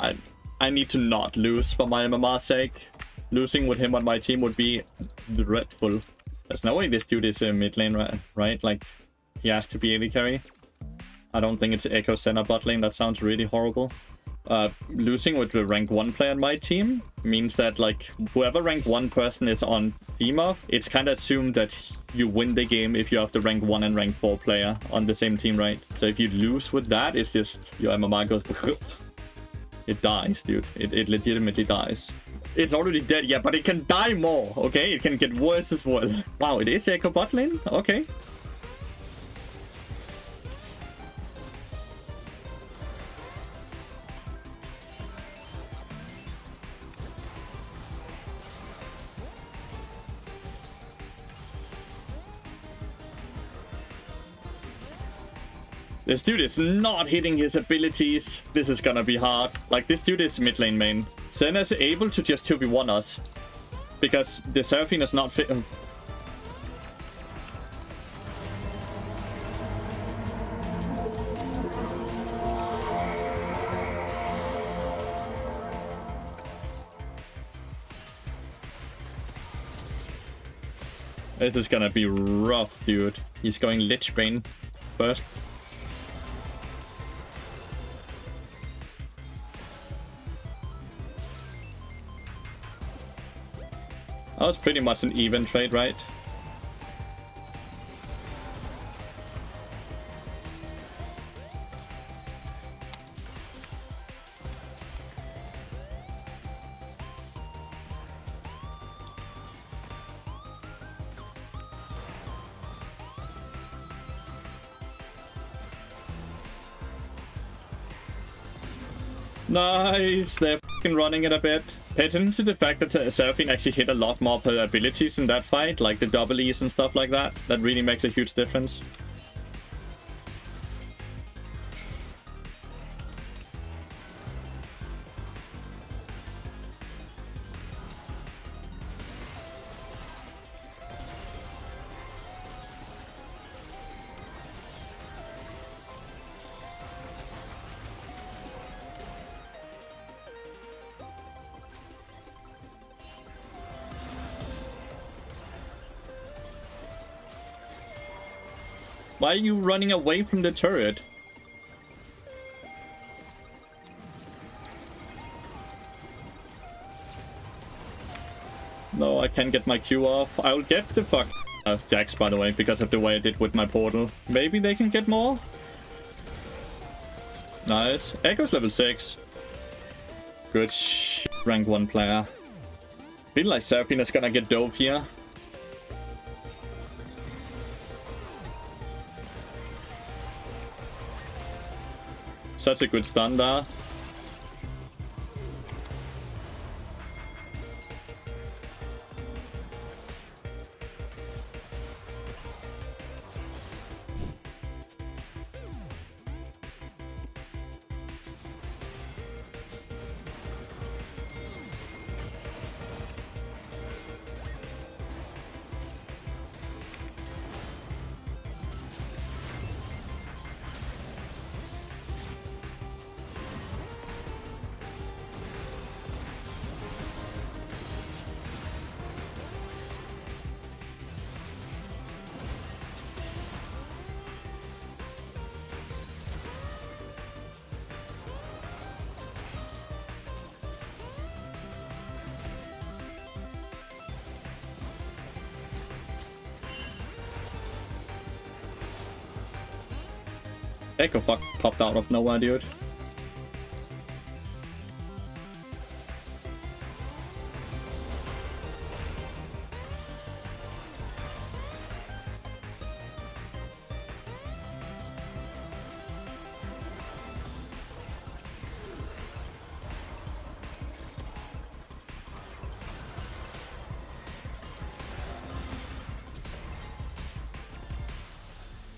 I I need to not lose for my MMR sake. Losing with him on my team would be dreadful. There's no way this dude is a mid lane, right? Like, he has to be AD carry. I don't think it's Ekko Senna bot lane. That sounds really horrible. Uh, losing with the rank 1 player on my team means that, like, whoever rank 1 person is on team of, it's kind of assumed that you win the game if you have the rank 1 and rank 4 player on the same team, right? So if you lose with that, it's just your MMR goes... It dies, dude. It, it legitimately dies. It's already dead, yeah, but it can die more, okay? It can get worse as well. Wow, it is Ekko bot lane? Okay. This dude is not hitting his abilities. This is gonna be hard. Like, this dude is mid lane main. Senna is able to just 2v1 us. Because the Seraphine is not fit. This is gonna be rough, dude. He's going Lich Bane first. That was pretty much an even trade, right? Nice, they're running it a bit. Pay attention to the fact that Seraphine actually hit a lot more abilities in that fight, like the double E's and stuff like that. That really makes a huge difference. Why are you running away from the turret? No, I can't get my Q off. I'll get the fuck of Jax, by the way, because of the way I did with my portal. Maybe they can get more? Nice. Ekko's level 6. Good rank 1 player. Feel like Seraphine is gonna get dope here. Such a good stun there. Ekko fuck popped out of nowhere, dude.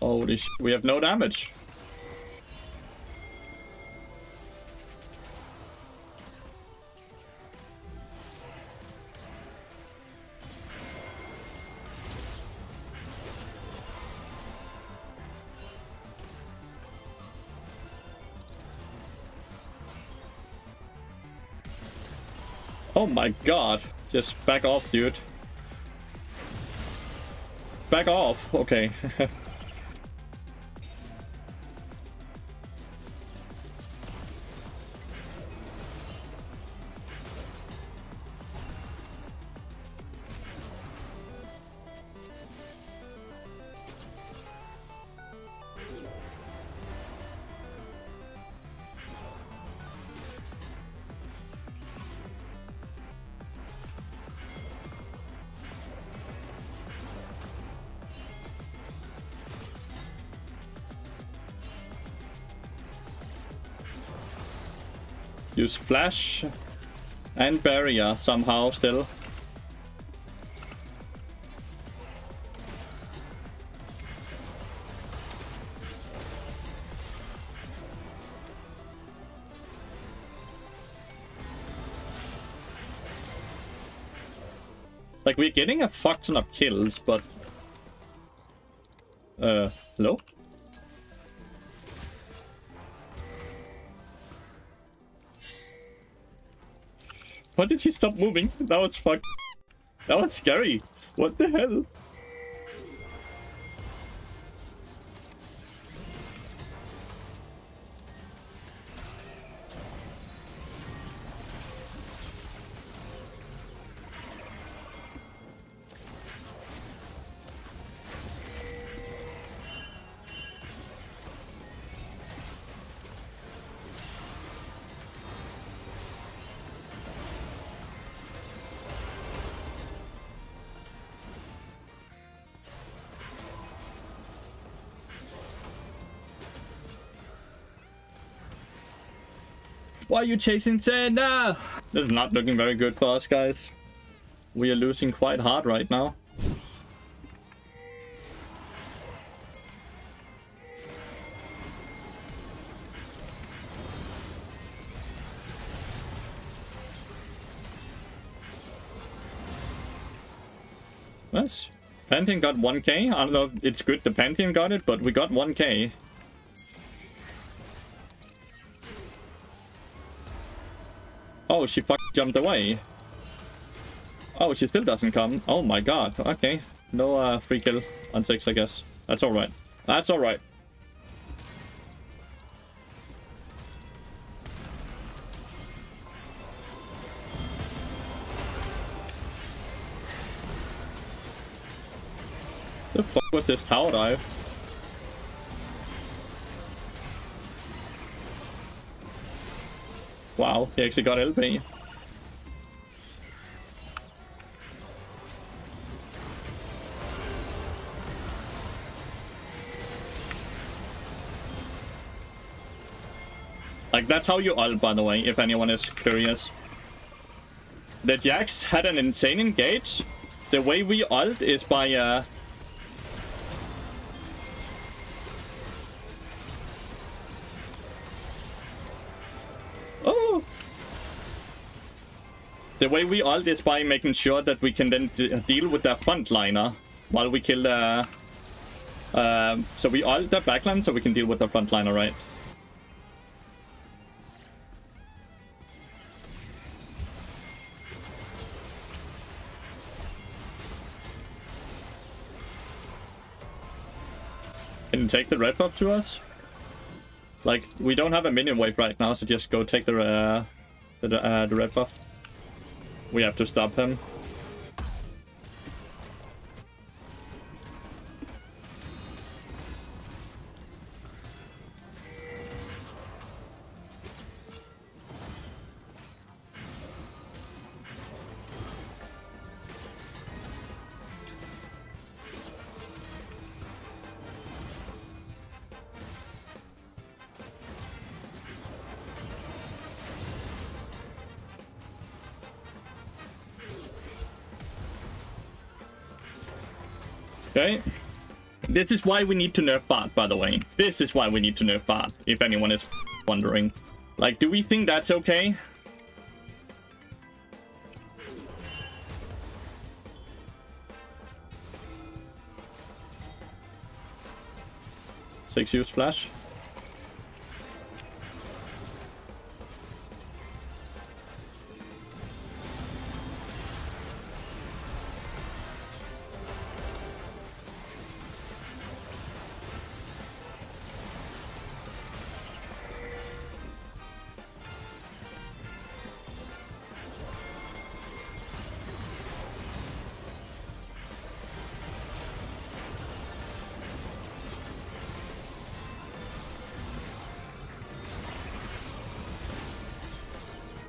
Holy sh we have no damage. Oh my god. Just back off, dude. Back off. Okay. Use flash and barrier somehow still. Like, we're getting a fuck ton of kills, but... Uh, hello? Why did he stop moving? That was fuck. That was scary. What the hell? Why are you chasing Senna? This is not looking very good for us, guys. We are losing quite hard right now. Nice. Pantheon got 1k. I don't know if it's good the Pantheon got it, but we got 1k. Oh, she jumped away. Oh, she still doesn't come. Oh my god. Okay. No uh, free kill on 6, I guess. That's alright. That's alright. The fuck with this tower dive? Wow, he actually got LP. Like, that's how you ult, by the way, if anyone is curious. The Jax had an insane engage. The way we ult is by, uh, The way we ult is by making sure that we can then deal with the frontliner while we kill the... Uh, so we ult the backline so we can deal with the frontliner, right? Can you take the red buff to us? Like, we don't have a minion wave right now, so just go take the, uh, the, uh, the red buff. We have to stop him. Okay. This is why we need to nerf Bard, by the way. This is why we need to nerf Bard, if anyone is wondering. Like, do we think that's okay? Six use flash.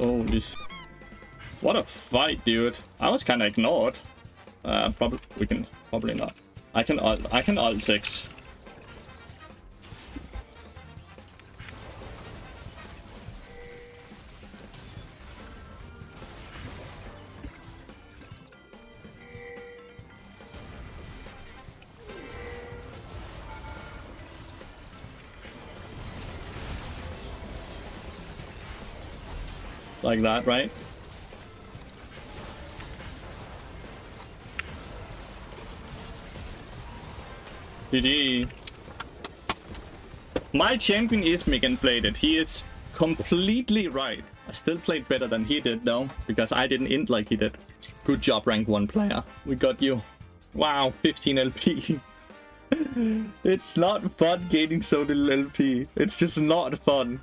Holy What a fight, dude. I was kind of ignored. Uh, probably we can probably not. I can alt. I can alt six. Like that, right? GG. My champion is Megan Bladed. He is completely right. I still played better than he did though, because I didn't int like he did. Good job, rank 1 player. We got you. Wow, 15 LP. it's not fun gaining so little LP. It's just not fun.